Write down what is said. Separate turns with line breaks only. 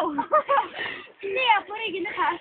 Au! Ner på ryggen här.